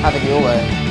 他的牛纹